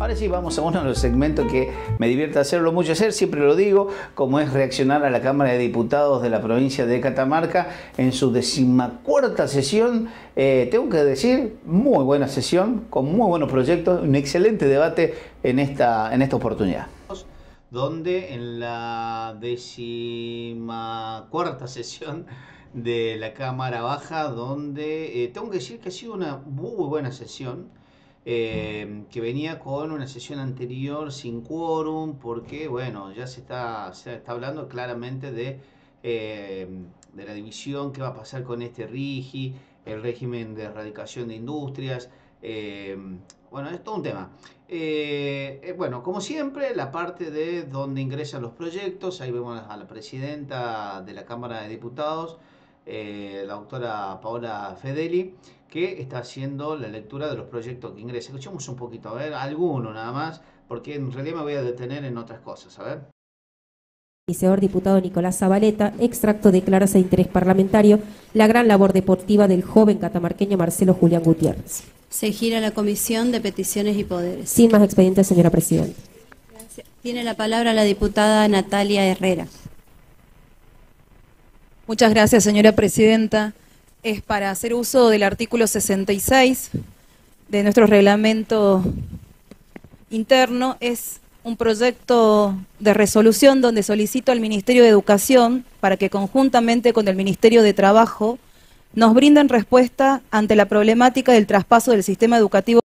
Ahora sí, vamos a uno de los segmentos que me divierte hacerlo mucho hacer, siempre lo digo, como es reaccionar a la Cámara de Diputados de la provincia de Catamarca en su decimacuarta sesión. Eh, tengo que decir, muy buena sesión, con muy buenos proyectos, un excelente debate en esta, en esta oportunidad. Donde en la decimacuarta sesión de la Cámara Baja, donde eh, tengo que decir que ha sido una muy buena sesión eh, que venía con una sesión anterior sin quórum, porque bueno, ya se está, se está hablando claramente de, eh, de la división que va a pasar con este RIGI, el régimen de erradicación de industrias. Eh, bueno, es todo un tema. bueno, como siempre, la parte de donde ingresan los proyectos, ahí vemos a la presidenta de la Cámara de Diputados, la doctora Paola Fedeli que está haciendo la lectura de los proyectos que ingresan. Escuchemos un poquito, a ver, alguno nada más, porque en realidad me voy a detener en otras cosas, a ver. Señor diputado Nicolás Zabaleta, extracto declaras de interés parlamentario la gran labor deportiva del joven catamarqueño Marcelo Julián Gutiérrez. Se gira la Comisión de Peticiones y Poderes. Sin más expedientes, señora Presidenta. Tiene la palabra la diputada Natalia Herrera. Muchas gracias, señora Presidenta es para hacer uso del artículo 66 de nuestro reglamento interno. Es un proyecto de resolución donde solicito al Ministerio de Educación para que conjuntamente con el Ministerio de Trabajo nos brinden respuesta ante la problemática del traspaso del sistema educativo.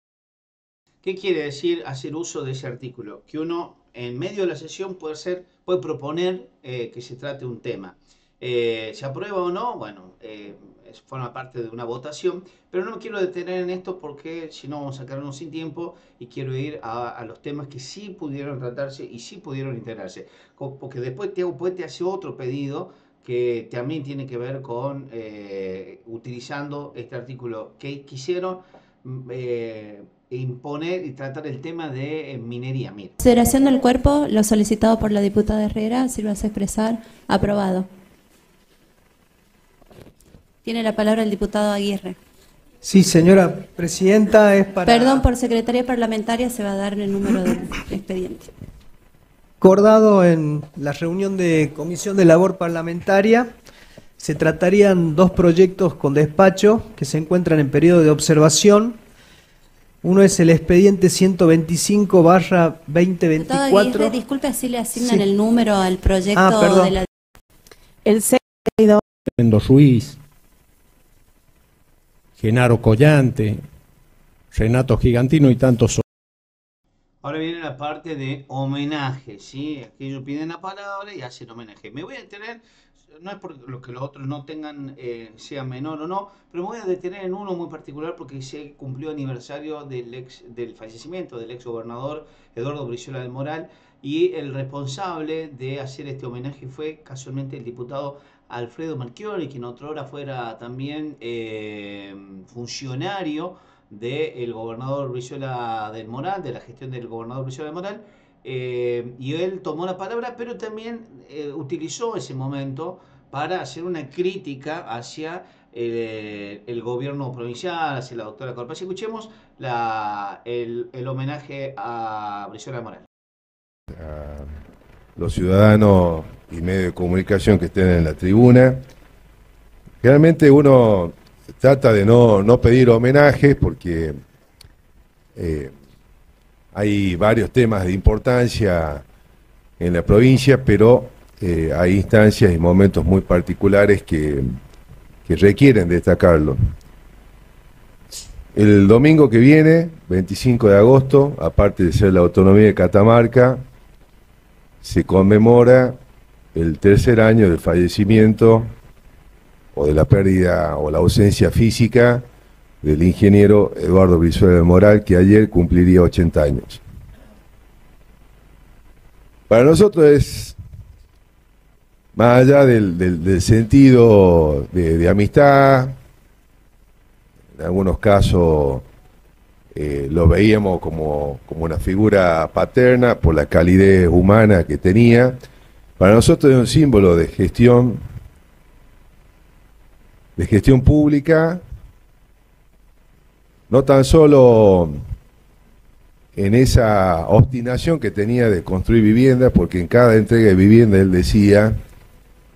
¿Qué quiere decir hacer uso de ese artículo? Que uno en medio de la sesión puede, ser, puede proponer eh, que se trate un tema. Eh, ¿Se aprueba o no? Bueno, eh, forma parte de una votación, pero no me quiero detener en esto porque si no vamos a quedarnos sin tiempo y quiero ir a, los temas que sí pudieron tratarse y sí pudieron integrarse. Porque después te, te hace otro pedido que también tiene que ver con eh, utilizando este artículo que quisieron mm, eh, imponer y tratar el tema de eh, minería. Mira. Consideración del cuerpo, lo solicitado por la diputada Herrera, si lo a expresar, aprobado. Tiene la palabra el diputado Aguirre. Sí, señora presidenta, es para... Perdón, por secretaría parlamentaria se va a dar el número del expediente. Acordado en la reunión de Comisión de Labor Parlamentaria, se tratarían dos proyectos con despacho que se encuentran en periodo de observación. Uno es el expediente 125 barra 2024. Aguirre, disculpe, así le asignan el número al proyecto ah, de la... El 62. Ruiz. Genaro Collante, Renato Gigantino y tantos otros. Ahora viene la parte de homenaje, ¿sí? Aquellos piden la palabra y hacen homenaje. Me voy a detener, no es porque lo que los otros no tengan, eh, sea menor o no, pero me voy a detener en uno muy particular porque se cumplió aniversario del, ex, del fallecimiento del ex gobernador Eduardo Brizuela del Moral y el responsable de hacer este homenaje fue casualmente el diputado Alfredo Marchiori, quien otra hora fuera también eh, funcionario del gobernador Brizuela del Moral, de la gestión del gobernador Brizuela del Moral, eh, y él tomó la palabra, pero también eh, utilizó ese momento para hacer una crítica hacia el, gobierno provincial, hacia la doctora Corpaz. Escuchemos el, homenaje a Brizuela del Moral. los ciudadanos y medios de comunicación que estén en la tribuna. Generalmente uno trata de no, no pedir homenajes porque eh, hay varios temas de importancia en la provincia, pero eh, hay instancias y momentos muy particulares que, que requieren destacarlo. El domingo que viene, 25 de agosto, aparte de ser la autonomía de Catamarca, se conmemora el tercer año del fallecimiento o de la pérdida o la ausencia física del ingeniero Eduardo Brizuela de Moral, que ayer cumpliría 80 años. Para nosotros es, más allá del, sentido de, amistad, en algunos casos eh, lo veíamos como, como una figura paterna por la calidez humana que tenía, para nosotros es un símbolo de gestión, de gestión pública, no tan solo en esa obstinación que tenía de construir viviendas, porque en cada entrega de vivienda él decía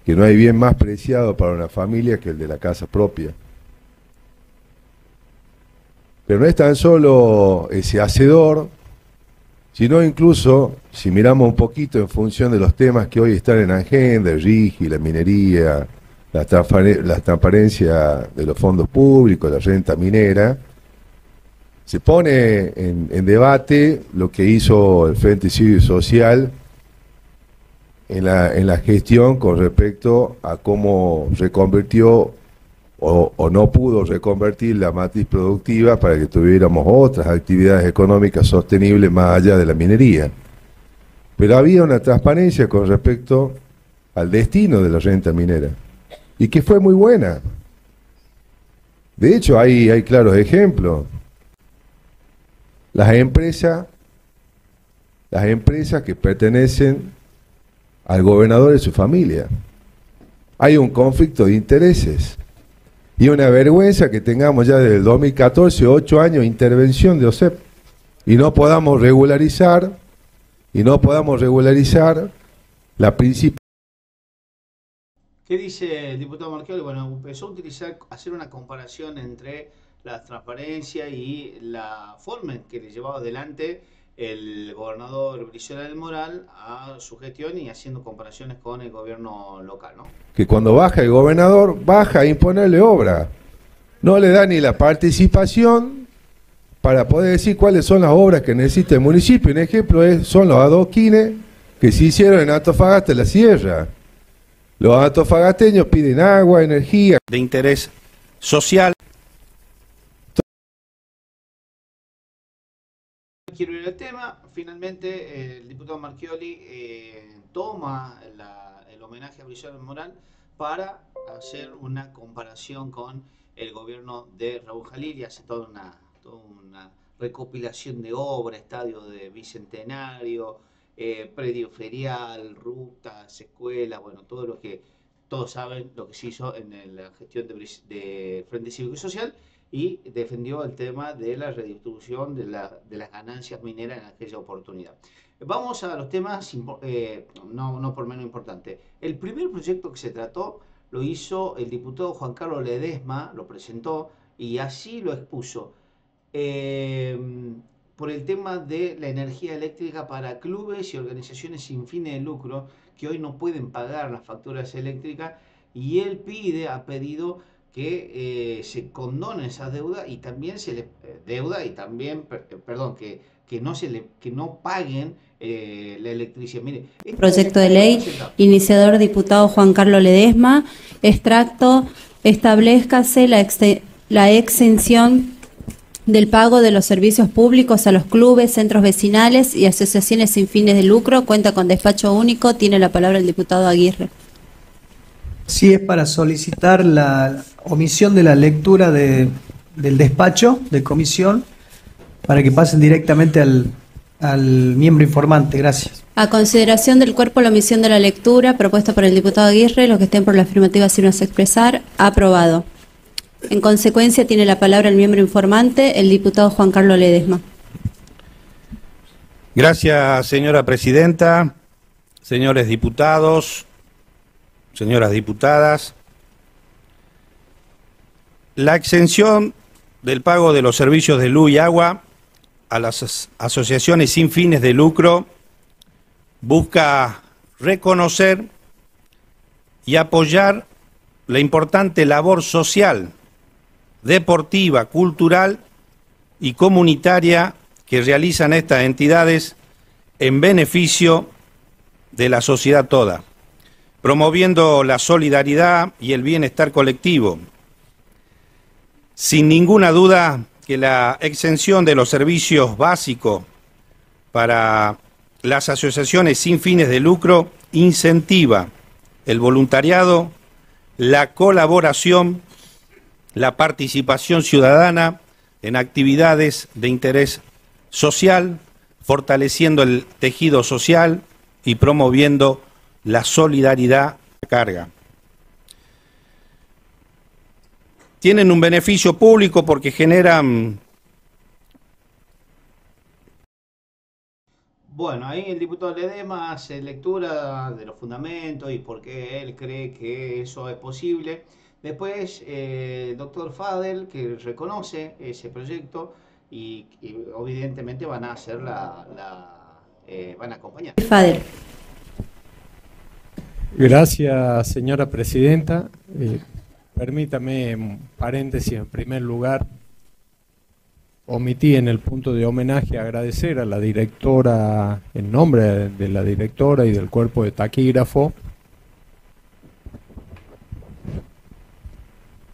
que no hay bien más preciado para una familia que el de la casa propia. Pero no es tan solo ese hacedor, sino incluso, si miramos un poquito en función de los temas que hoy están en agenda, el RIGI, la minería, la, transparencia de los fondos públicos, la renta minera, se pone en, debate lo que hizo el Frente Civil Social en la, en la gestión con respecto a cómo reconvirtió o, no pudo reconvertir la matriz productiva para que tuviéramos otras actividades económicas sostenibles más allá de la minería. Pero había una transparencia con respecto al destino de la renta minera y que fue muy buena. De hecho, hay, hay claros ejemplos. Las empresas, las empresas que pertenecen al gobernador y su familia. Hay un conflicto de intereses. Y una vergüenza que tengamos ya desde el 2014 ocho años de intervención de OSEP y no podamos regularizar y no podamos regularizar la principal. ¿Qué dice el diputado Marchioli? Bueno, empezó a utilizar, hacer una comparación entre la transparencia y la forma en que le llevaba adelante el gobernador Brizuela del Moral a su gestión y haciendo comparaciones con el gobierno local, ¿no? Que cuando baja el gobernador, baja a imponerle obra. No le da ni la participación para poder decir cuáles son las obras que necesita el municipio. Un ejemplo es, son los adoquines que se hicieron en Antofagasta, la sierra. Los antofagasteños piden agua, energía. De interés social. Quiero ir al tema. Finalmente, el diputado Marchioli eh, toma el homenaje a Brizuela Moral para hacer una comparación con el gobierno de Raúl Jalil y hace toda una, recopilación de obras, estadio de bicentenario, eh, predio ferial, rutas, escuelas, bueno, todo lo que todos saben lo que se hizo en la gestión de, de Frente Cívico y Social y defendió el tema de la redistribución de, las ganancias mineras en aquella oportunidad. Vamos a los temas, eh, no, no por menos importante. El primer proyecto que se trató lo hizo el diputado Juan Carlos Ledesma, lo presentó y así lo expuso. Eh, por el tema de la energía eléctrica para clubes y organizaciones sin fines de lucro que hoy no pueden pagar las facturas eléctricas y él pide, ha pedido que eh, se condone esa deuda y también se le eh, deuda y también eh, perdón que, que no se le que no paguen la electricidad mire este proyecto de ley iniciador diputado Juan Carlos Ledesma extracto establezcase la, la exención del pago de los servicios públicos a los clubes, centros vecinales y asociaciones sin fines de lucro. Cuenta con despacho único. Tiene la palabra el diputado Aguirre. Sí, es para solicitar la omisión de la lectura de, del despacho de comisión para que pasen directamente al, al miembro informante. Gracias. A consideración del cuerpo la omisión de la lectura propuesta por el diputado Aguirre, los que estén por la afirmativa sirven a expresar. Aprobado. En consecuencia, tiene la palabra el miembro informante, el diputado Juan Carlos Ledesma. Gracias, señora presidenta, señores diputados, señoras diputadas, la exención del pago de los servicios de luz y agua a las asociaciones sin fines de lucro busca reconocer y apoyar la importante labor social, deportiva, cultural y comunitaria que realizan estas entidades en beneficio de la sociedad toda promoviendo la solidaridad y el bienestar colectivo. Sin ninguna duda que la exención de los servicios básicos para las asociaciones sin fines de lucro incentiva el voluntariado, la colaboración, la participación ciudadana en actividades de interés social, fortaleciendo el tejido social y promoviendo la solidaridad carga. Tienen un beneficio público porque generan Bueno, ahí el diputado Ledema hace lectura de los fundamentos y por qué él cree que eso es posible. Después, eh, el doctor Fadel, que reconoce ese proyecto y, y evidentemente van a hacer la, la, eh, van a acompañar. Fadel. Gracias, señora presidenta. Eh, permítame un paréntesis en primer lugar. Omití en el punto de homenaje agradecer a la directora, en nombre de la directora y del cuerpo de taquígrafo,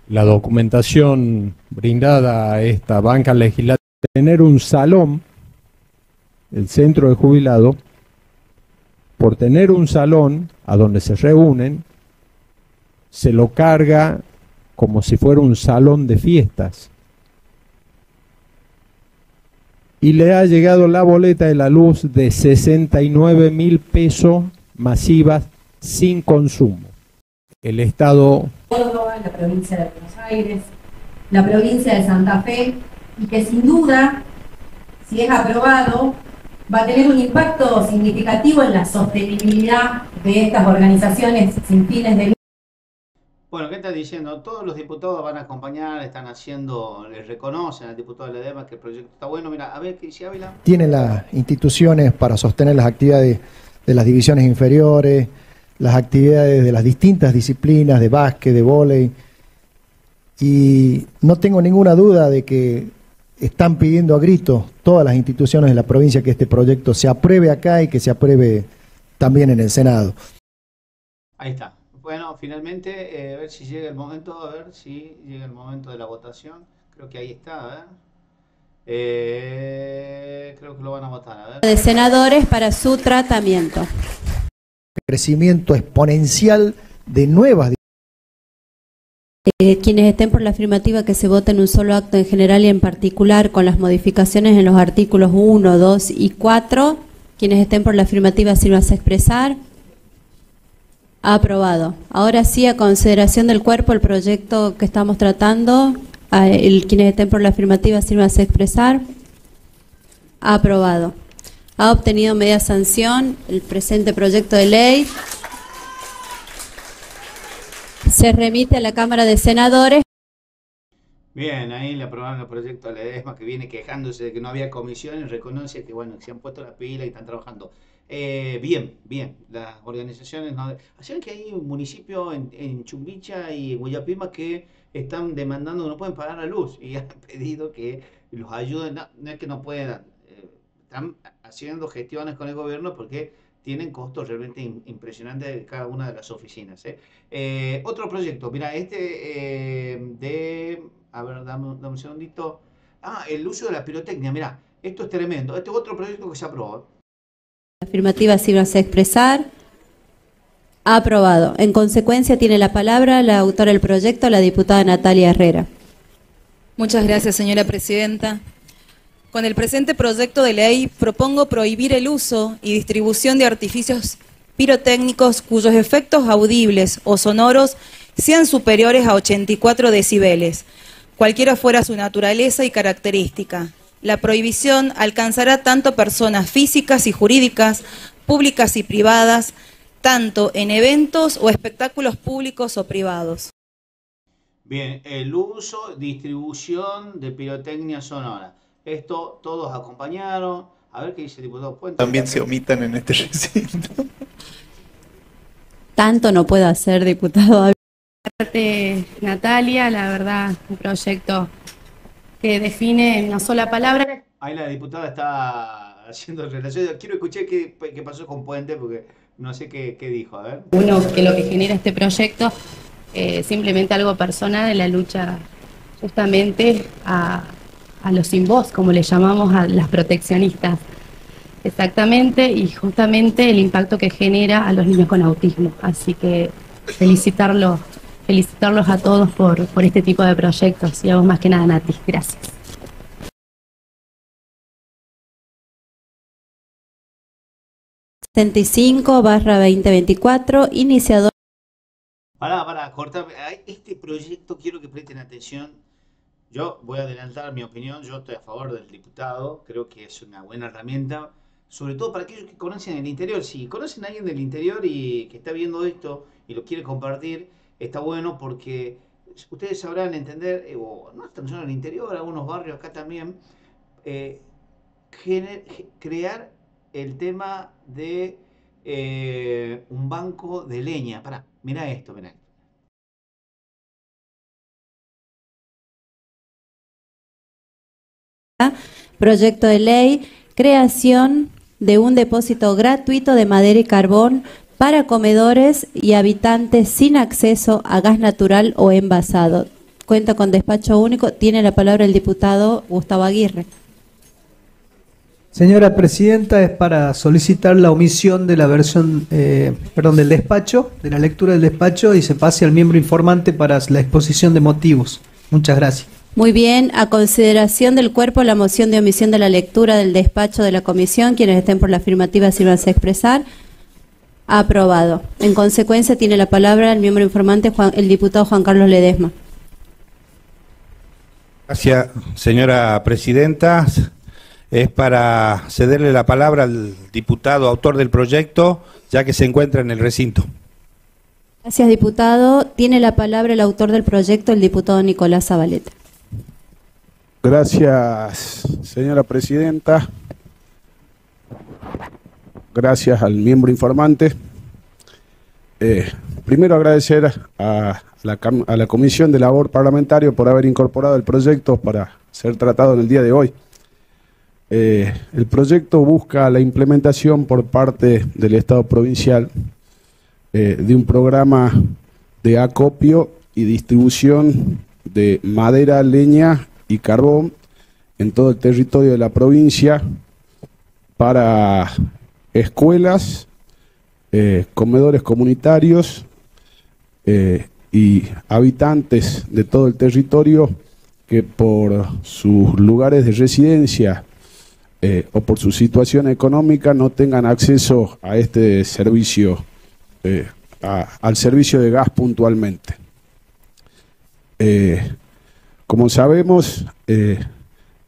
la documentación brindada a esta banca legislativa, tener un salón, el centro de jubilado, por tener un salón a donde se reúnen, se lo carga como si fuera un salón de fiestas. Y le ha llegado la boleta de la luz de 69 mil pesos masivas sin consumo. El Estado Córdoba, la provincia de Buenos Aires, la provincia de Santa Fe, y que sin duda, si es aprobado, va a tener un impacto significativo en la sostenibilidad de estas organizaciones sin fines de lucro. Bueno, ¿qué está diciendo? Todos los diputados van a acompañar, están haciendo, les reconocen al diputado Ledema que el proyecto está bueno. Mira, a ver qué dice Ávila. tienen las instituciones para sostener las actividades de las divisiones inferiores, las actividades de las distintas disciplinas de básquet, de vóley, y no tengo ninguna duda de que están pidiendo a gritos todas las instituciones de la provincia que este proyecto se apruebe acá y que se apruebe también en el Senado. Ahí está. Bueno, finalmente, eh, a ver si llega el momento, a ver si llega el momento de la votación. Creo que ahí está, a ver. Eh, creo que lo van a votar, a ver. De senadores para su tratamiento. Crecimiento exponencial de nuevas Eh, quienes estén por la afirmativa que se vote en un solo acto en general y en particular con las modificaciones en los artículos 1, 2 y 4. Quienes estén por la afirmativa sírvanse a expresar. Aprobado. Ahora sí, a consideración del cuerpo, el proyecto que estamos tratando, el- quienes estén por la afirmativa sírvanse a expresar. Aprobado. Ha obtenido media sanción el presente proyecto de ley. Se remite a la Cámara de Senadores. Bien, ahí le aprobaron el proyecto a Ledesma que viene quejándose de que no había comisión y reconoce que bueno, que se han puesto la pila y están trabajando. Eh, bien, bien, las organizaciones no... ¿Saben que hay un municipio en, Chumbicha y Guayapima que están demandando que no pueden pagar la luz y han pedido que los ayuden? No, no es que no puedan, eh, están haciendo gestiones con el gobierno porque tienen costos realmente im- impresionantes de cada una de las oficinas. ¿eh? Eh, otro proyecto, mira, este eh, de, a ver, dame, un- dame un segundito. Ah, el uso de la pirotecnia, mira, esto es tremendo. Este es otro proyecto que se aprobó. Afirmativa sírvanse a expresar. Aprobado. En consecuencia, tiene la palabra la autora del proyecto, la diputada Natalia Herrera. Muchas gracias, señora presidenta. Con el presente proyecto de ley propongo prohibir el uso y distribución de artificios pirotécnicos cuyos efectos audibles o sonoros sean superiores a 84 decibeles, cualquiera fuera su naturaleza y característica. La prohibición alcanzará tanto personas físicas y jurídicas, públicas y privadas, tanto en eventos o espectáculos públicos o privados. Bien, el uso, distribución de pirotecnia sonora. Esto todos acompañaron. A ver qué dice el diputado Puente. También se omitan en este recinto. Tanto no puedo hacer, diputado. parte, Natalia, la verdad, un proyecto que define en una sola palabra. Ahí la diputada está haciendo relación. Quiero escuchar qué, qué pasó con Puente porque no sé qué, qué dijo. A ver. Uno, que lo que genera este proyecto eh, simplemente algo personal en la lucha justamente a, a los sin voz, como le llamamos a las proteccionistas. Exactamente, y justamente el impacto que genera a los niños con autismo. Así que felicitarlos, felicitarlos a todos por, por este tipo de proyectos y a vos más que nada, Nati. Gracias. barra 2024, iniciador. Pará, pará, cortame. Ay, Este proyecto quiero que presten atención. Yo voy a adelantar mi opinión. Yo estoy a favor del diputado. Creo que es una buena herramienta. sobre todo para aquellos que conocen el interior. Si conocen a alguien del interior y que está viendo esto y lo quiere compartir, está bueno porque ustedes sabrán entender, eh, o no tan solo en el interior, algunos barrios acá también, eh, crear el tema de eh, un banco de leña. Pará, mira esto, mira esto. Proyecto de ley, creación de un depósito gratuito de madera y carbón para comedores y habitantes sin acceso a gas natural o envasado. Cuenta con despacho único. Tiene la palabra el diputado Gustavo Aguirre. Señora Presidenta, es para solicitar la omisión de la versión, eh, perdón, del despacho, de la lectura del despacho y se pase al miembro informante para la exposición de motivos. Muchas gracias. Muy bien, a consideración del cuerpo la moción de omisión de la lectura del despacho de la comisión, quienes estén por la afirmativa sírvanse a expresar. Aprobado. En consecuencia tiene la palabra el miembro informante, el diputado Juan Carlos Ledesma. Gracias, señora presidenta. Es para cederle la palabra al diputado autor del proyecto, ya que se encuentra en el recinto. Gracias, diputado. Tiene la palabra el autor del proyecto, el diputado Nicolás Zabaleta. Gracias, señora presidenta. Gracias al miembro informante. Eh, primero agradecer a la, Comisión de Labor Parlamentario por haber incorporado el proyecto para ser tratado en el día de hoy. Eh, el proyecto busca la implementación por parte del Estado provincial eh, de un programa de acopio y distribución de madera, leña carbón en todo el territorio de la provincia para escuelas, eh, comedores comunitarios eh, y habitantes de todo el territorio que por sus lugares de residencia eh, o por su situación económica no tengan acceso a este servicio, al servicio de gas puntualmente. Como sabemos, eh,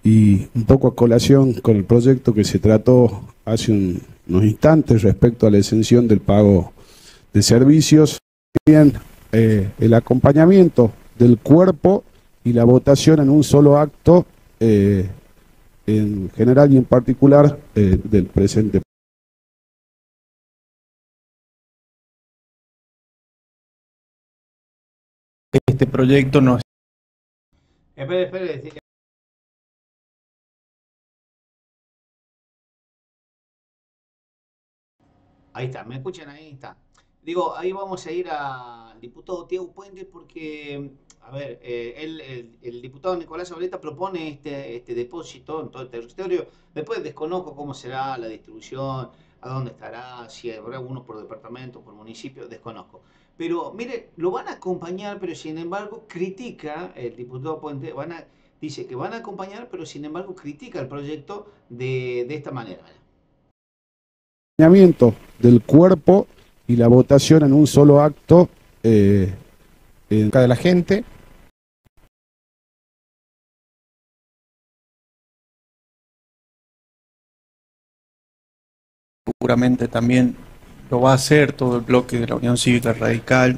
y un poco a colación con el proyecto que se trató hace unos instantes respecto a la exención del pago de servicios, también eh, el acompañamiento del cuerpo y la votación en un solo acto, eh, en general y en particular del presente. Este proyecto nos Espere, espere. Ahí está, ¿me escuchan? Ahí está. Digo, ahí vamos a ir al diputado Tiago Puente porque, a ver, eh, el, diputado Nicolás Aboleta propone este, este depósito en todo el territorio. Después desconozco cómo será la distribución, a dónde estará, si habrá uno por departamento, por municipio, desconozco. Pero mire, lo van a acompañar, pero sin embargo critica, el diputado Puente, van a, dice que van a acompañar, pero sin embargo critica el proyecto de, esta manera. Acompañamiento del cuerpo y la votación en un solo acto eh, en cada de la gente. Seguramente también lo va a hacer todo el bloque de la Unión Cívica Radical,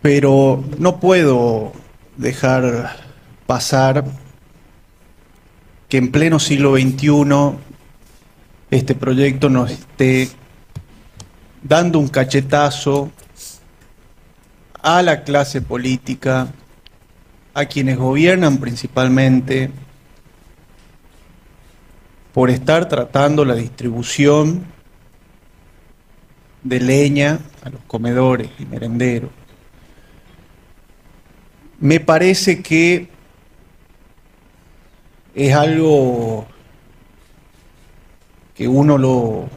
pero no puedo dejar pasar que en pleno siglo XXI este proyecto nos esté dando un cachetazo a la clase política, a quienes gobiernan principalmente, por estar tratando la distribución de leña a los comedores y merenderos. Me parece que es algo que uno lo,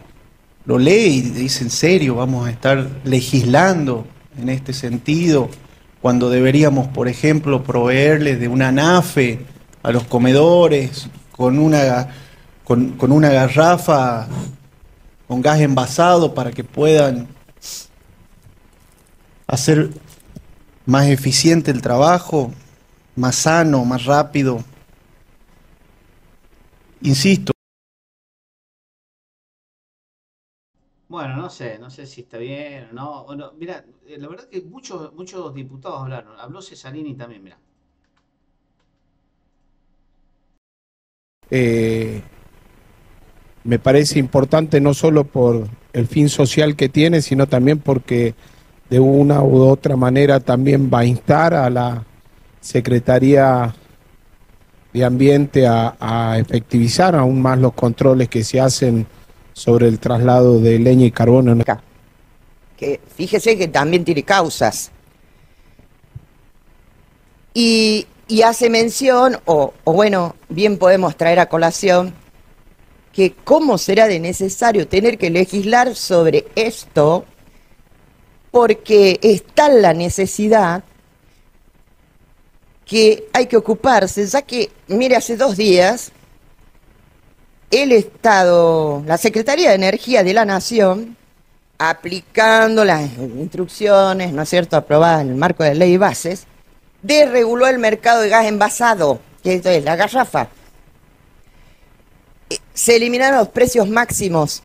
lo lee y dice en serio, vamos a estar legislando en este sentido, cuando deberíamos, por ejemplo, proveerles de una nafe a los comedores con una, con, con una garrafa con gas envasado para que puedan hacer más eficiente el trabajo, más sano, más rápido. Insisto, Bueno, no sé, no sé si está bien o no. o no. Mira, eh, la verdad que muchos muchos diputados hablaron. Habló Cesarini también, mira. eh, me parece importante no solo por el fin social que tiene, sino también porque de una u otra manera también va a instar a la Secretaría de Ambiente a, efectivizar aún más los controles que se hacen sobre el traslado de leña y carbono. en- que fíjese que también tiene causas. Y, y hace mención, o bueno, bien podemos traer a colación, que cómo será de necesario tener que legislar sobre esto, porque está la necesidad que hay que ocuparse, ya que, mire, hace dos días, el Estado, la Secretaría de Energía de la Nación, aplicando las instrucciones, ¿no es cierto?, aprobadas en el marco de ley y bases, desreguló el mercado de gas envasado, que esto es la garrafa. Se eliminaron los precios máximos.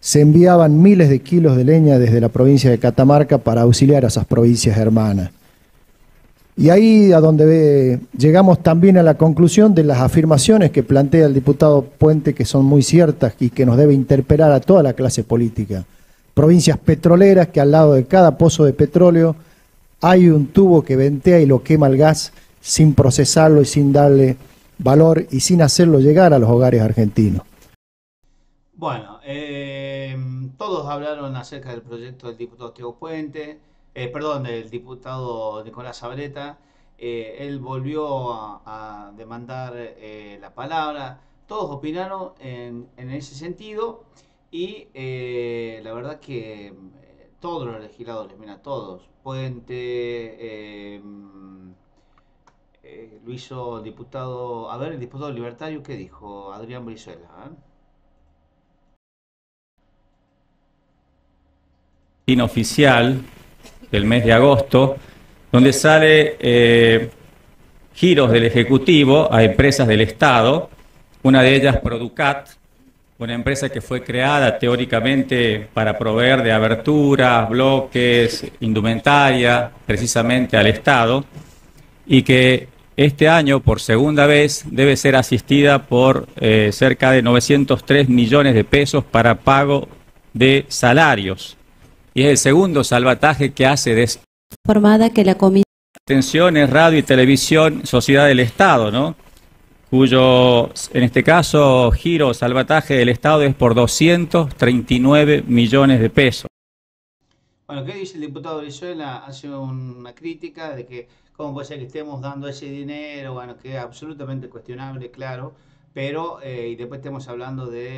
Se enviaban miles de kilos de leña desde la provincia de Catamarca para auxiliar a esas provincias hermanas. Y ahí a donde llegamos también a la conclusión de las afirmaciones que plantea el diputado Puente, que son muy ciertas y que nos debe interpelar a toda la clase política. Provincias petroleras que al lado de cada pozo de petróleo hay un tubo que ventea y lo quema el gas sin procesarlo y sin darle valor y sin hacerlo llegar a los hogares argentinos. Bueno, eh, todos hablaron acerca del proyecto del diputado Teo Puente, eh, perdón, del diputado Nicolás Sabreta. Eh, él volvió a, demandar la palabra. Todos opinaron en, en ese sentido y la verdad que todos los legisladores, mira, todos, Puente, eh, lo hizo el diputado, a ver, el diputado libertario, ¿qué dijo? Adrián Brizuela. ¿eh? oficial del mes de agosto, donde sale eh, giros del Ejecutivo a empresas del Estado, una de ellas Producat, una empresa que fue creada teóricamente para proveer de aberturas, bloques, indumentaria, precisamente al Estado, y que este año, por segunda vez, debe ser asistida por eh, cerca de 903 millones de pesos para pago de salarios. Y es el segundo salvataje que hace de Informada que la comisión Atenciones, Radio y Televisión Sociedad del Estado, ¿no? Cuyo, en este caso, giro o salvataje del Estado es por 239 millones de pesos. Bueno, ¿qué dice el diputado Brizuela? Hace una crítica de que cómo puede ser que estemos dando ese dinero, bueno, que es absolutamente cuestionable, claro, pero, eh, y después estemos hablando de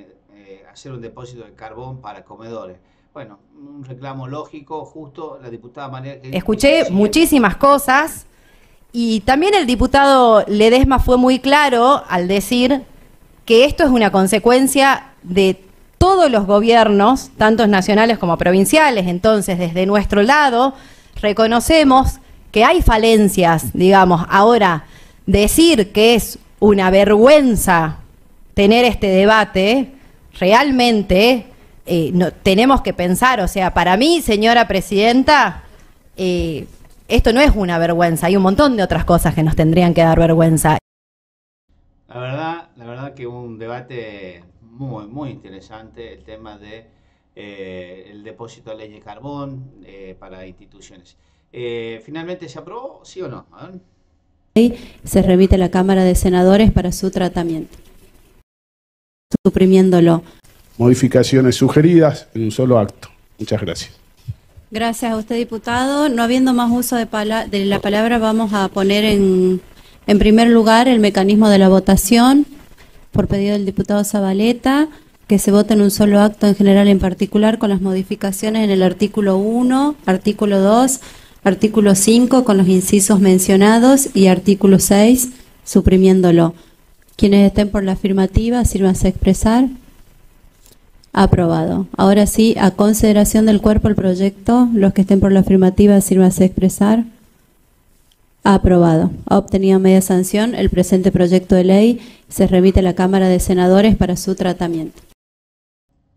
eh, eh, hacer un depósito de carbón para comedores. Bueno, un reclamo lógico, justo, la diputada María... que- Escuché muchísimas cosas y también el diputado Ledesma fue muy claro al decir que esto es una consecuencia de todos los gobiernos, tanto nacionales como provinciales. Entonces, desde nuestro lado, reconocemos que hay falencias, digamos. Ahora, decir que es una vergüenza tener este debate, realmente eh, tenemos que pensar, o sea, para mí, señora presidenta, eh, esto no es una vergüenza, hay un montón de otras cosas que nos tendrían que dar vergüenza. La verdad, la verdad que un debate muy, muy interesante, el tema de eh, depósito de leña y carbón para instituciones. Eh, ¿Finalmente se aprobó, sí o no? A ver. se remite a la Cámara de Senadores para su tratamiento, suprimiéndolo. Modificaciones sugeridas en un solo acto. Muchas gracias. Gracias a usted, diputado. No habiendo más uso de, pala- de la palabra, vamos a poner en, en primer lugar el mecanismo de la votación por pedido del diputado Zabaleta, que se vote en un solo acto en general en particular con las modificaciones en el artículo 1, artículo 2, artículo 5 con los incisos mencionados y artículo 6 suprimiéndolo. Quienes estén por la afirmativa, sírvanse a expresar. Aprobado. Ahora sí, a consideración del cuerpo el proyecto, los que estén por la afirmativa, sírvanse a expresar. Aprobado. Ha obtenido media sanción el presente proyecto de ley. Se remite a la Cámara de Senadores para su tratamiento.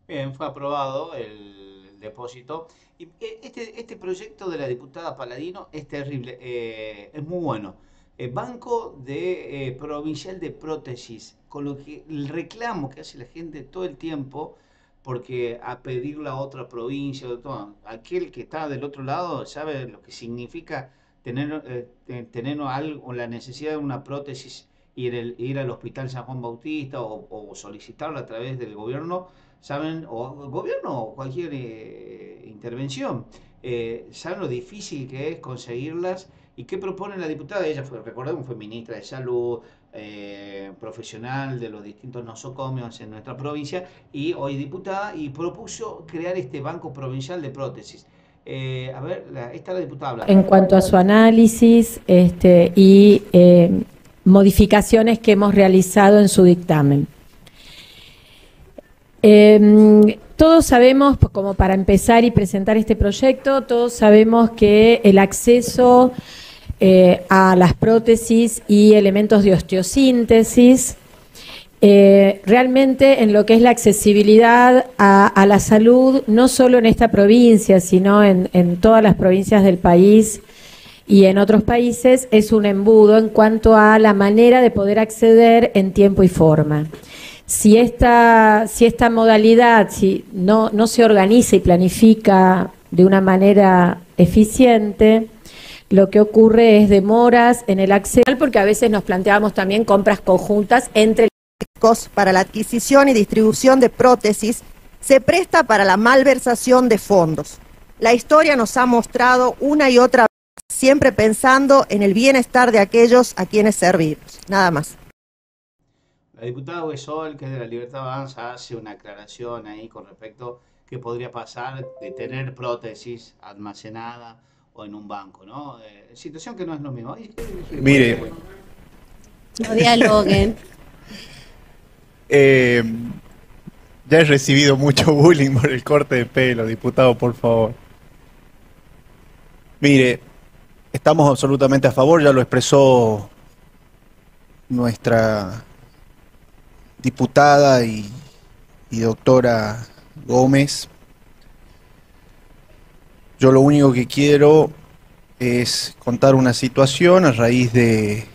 Bien, fue aprobado el depósito. Eh, este, este proyecto de la diputada Paladino es terrible, eh, es muy bueno. Eh, Banco de eh, Provincial de Prótesis, con lo que el reclamo que hace la gente todo el tiempo, porque a pedirlo a otra provincia, aquel que está del otro lado sabe lo que significa tener, te- tener algo, la necesidad de una prótesis ir, el- ir al Hospital San Juan Bautista o, o solicitarlo a través del gobierno, saben, o gobierno o cualquier eh, intervención, eh, saben lo difícil que es conseguirlas y qué propone la diputada. Ella fue, recordemos, fue ministra de Salud, eh, profesional de los distintos nosocomios en nuestra provincia y hoy diputada y propuso crear este Banco Provincial de Prótesis. Eh, a ver, la, esta la diputada habla. en cuanto a su análisis este, y eh, modificaciones que hemos realizado en su dictamen. Eh, todos sabemos, pues, como para empezar y presentar este proyecto, todos sabemos que el acceso eh, a las prótesis y elementos de osteosíntesis eh, realmente en lo que es la accesibilidad a, la salud, no solo en esta provincia, sino en todas las provincias del país y en otros países, es un embudo en cuanto a la manera de poder acceder en tiempo y forma. Si esta, si esta modalidad si no, no se organiza y planifica de una manera eficiente, lo que ocurre es demoras en el acceso, porque a veces nos planteamos también compras conjuntas entre para la adquisición y distribución de prótesis se presta para la malversación de fondos. La historia nos ha mostrado una y otra vez, siempre pensando en el bienestar de aquellos a quienes servimos. Nada más. La diputada Huesol, que es de la Libertad Avanza, hace una aclaración ahí con respecto a qué podría pasar de tener prótesis almacenada o en un banco, ¿no? Eh, situación que no es lo mismo. Ay, Mire. No dialoguen. Eh, ya he recibido mucho bullying por el corte de pelo, diputado, por favor. Mire, estamos absolutamente a favor, ya lo expresó nuestra diputada y, doctora Gómez. Yo lo único que quiero es contar una situación a raíz de,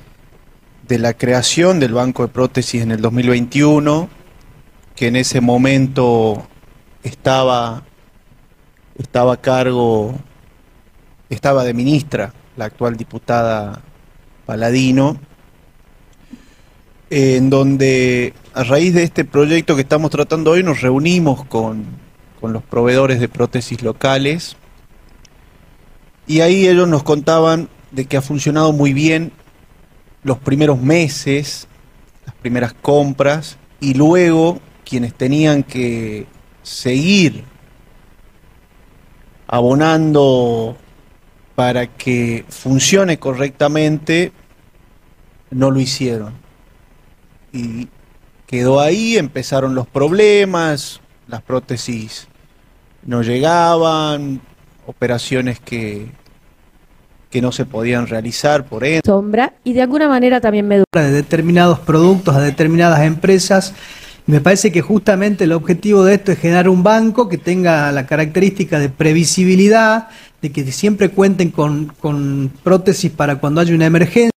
de la creación del Banco de Prótesis en el 2021, que en ese momento estaba, estaba a cargo, estaba de ministra la actual diputada Paladino, en donde a raíz de este proyecto que estamos tratando hoy nos reunimos con, con los proveedores de prótesis locales y ahí ellos nos contaban de que ha funcionado muy bien los primeros meses, las primeras compras, y luego quienes tenían que seguir abonando para que funcione correctamente, no lo hicieron. Y quedó ahí, empezaron los problemas, las prótesis no llegaban, operaciones que, que no se podían realizar por ende. sombra y de alguna manera también me de determinados productos a determinadas empresas. Me parece que justamente el objetivo de esto es generar un banco que tenga la característica de previsibilidad, de que siempre cuenten con, con prótesis para cuando haya una emergencia.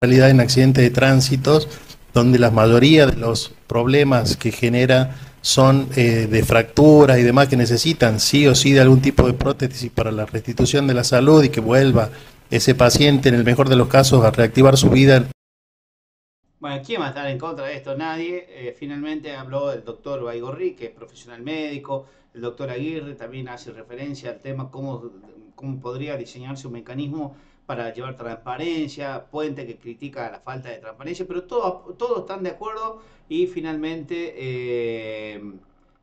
Realidad en accidentes de tránsitos, donde la mayoría de los problemas que genera son eh, de fracturas y demás que necesitan sí o sí de algún tipo de prótesis para la restitución de la salud y que vuelva ese paciente, en el mejor de los casos, a reactivar su vida. Bueno, ¿quién va a estar en contra de esto? Nadie. Eh, finalmente habló el doctor Baigorri, que es profesional médico. El doctor Aguirre también hace referencia al tema cómo, cómo podría diseñarse un mecanismo para llevar transparencia. Puente que critica la falta de transparencia, pero todo- todos están de acuerdo y finalmente, eh,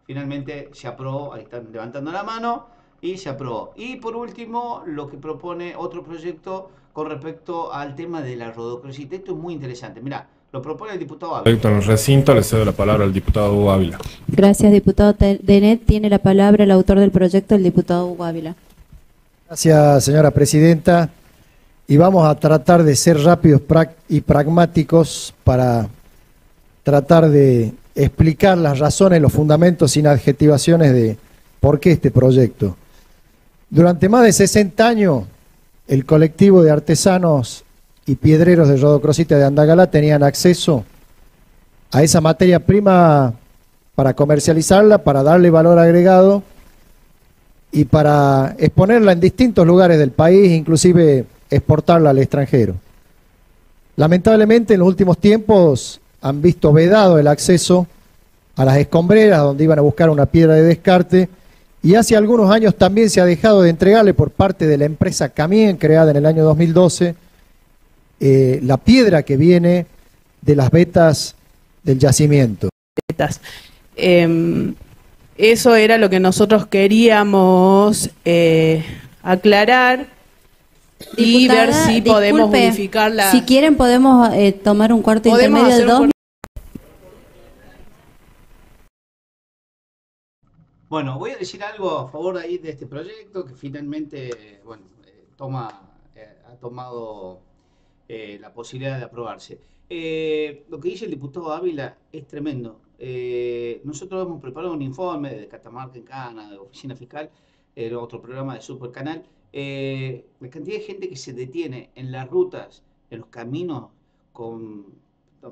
finalmente se aprobó. Ahí están levantando la mano y se aprobó. Y por último, lo que propone otro proyecto con respecto al tema de la rodocrosita. Esto es muy interesante. Mira, lo propone el diputado Ávila. Proyecto en el recinto, le cedo la palabra al diputado Hugo Ávila. Gracias, diputado Denet. Tiene la palabra el autor del proyecto, el diputado Hugo Ávila. Gracias, señora presidenta. Y vamos a tratar de ser rápidos y pragmáticos para tratar de explicar las razones, los fundamentos sin adjetivaciones de por qué este proyecto. Durante más de 60 años, el colectivo de artesanos y piedreros de Rodocrosita de Andagalá tenían acceso a esa materia prima para comercializarla, para darle valor agregado y para exponerla en distintos lugares del país, inclusive exportarla al extranjero. Lamentablemente en los últimos tiempos han visto vedado el acceso a las escombreras donde iban a buscar una piedra de descarte y hace algunos años también se ha dejado de entregarle por parte de la empresa Camien, creada en el año 2012, eh, la piedra que viene de las vetas del yacimiento. Eh, eso era lo que nosotros queríamos eh, aclarar y ver si podemos unificar la... Si quieren podemos eh, tomar un cuarto Podemos intermedio de dos Bueno, voy a decir algo a favor ahí de este proyecto que finalmente, bueno, eh, toma, eh, ha tomado eh, la posibilidad de aprobarse. Eh, lo que dice el diputado Ávila es tremendo. Eh, nosotros hemos preparado un informe de Catamarca en Cana, de Oficina Fiscal, el otro programa de Supercanal. Eh, la cantidad de gente que se detiene en las rutas, en los caminos, con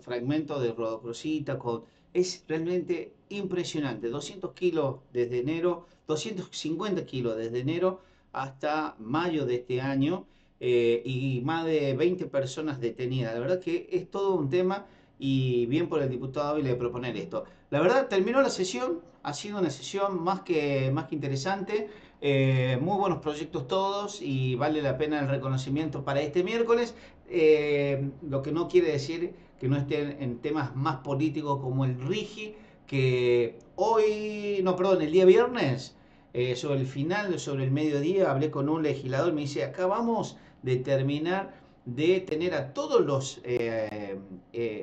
fragmentos de rodocrosita, con... es realmente impresionante. 200 kilos desde enero, 250 kilos desde enero hasta mayo de este año eh, y más de 20 personas detenidas. La verdad que es todo un tema y bien por el diputado Ávila de proponer esto. La verdad, terminó la sesión, ha sido una sesión más que, más que interesante, eh, muy buenos proyectos todos y vale la pena el reconocimiento para este miércoles, eh, lo que no quiere decir que no estén en temas más políticos como el RIGI, que hoy, no, perdón, el día viernes, eh, sobre el final, sobre el mediodía, hablé con un legislador, me dice, acá vamos de terminar de tener a todos los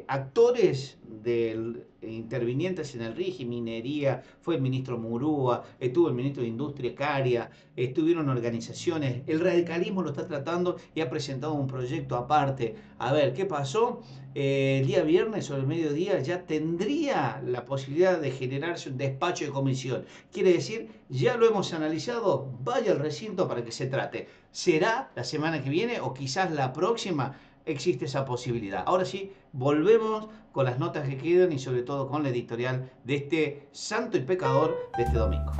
actores del, intervinientes en el RIGI, minería, fue el ministro Murúa, estuvo el ministro de Industria Caria, estuvieron organizaciones, el radicalismo lo está tratando y ha presentado un proyecto aparte. A ver, ¿qué pasó? Eh, el día viernes o el mediodía ya tendría la posibilidad de generarse un despacho de comisión. Quiere decir, ya lo hemos analizado, vaya al recinto para que se trate. ¿Será la semana que viene o quizás la próxima? Existe esa posibilidad. Ahora sí, volvemos con las notas que quedan y sobre todo con la editorial de este santo y pecador de este domingo.